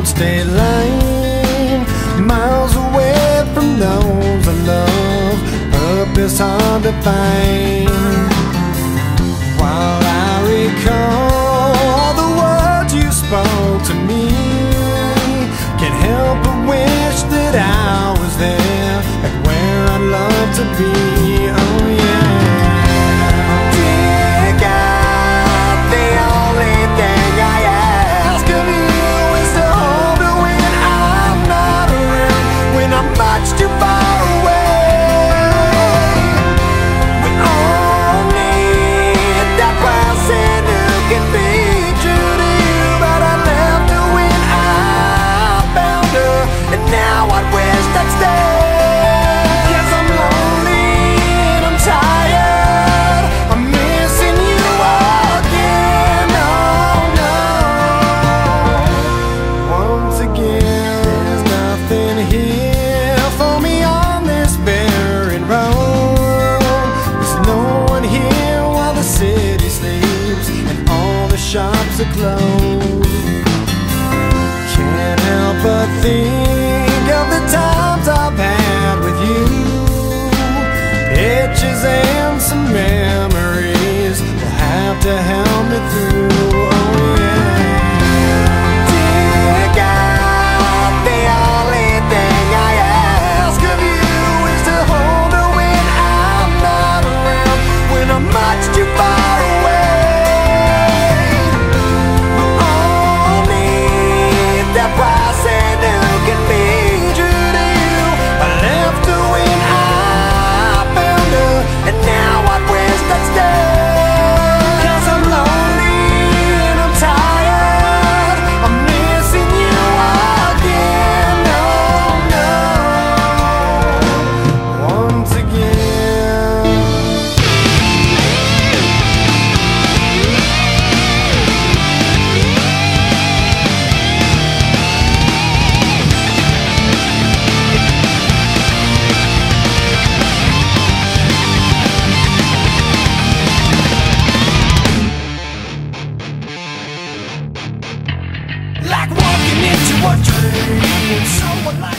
old state line Miles away from those I love Purpose hard to find. While I recall the words you spoke to me Can't help but wish that I was there And where I'd love to be. a glow Can't help but think of the times I've had with you. Pictures and Into a dream, so alive.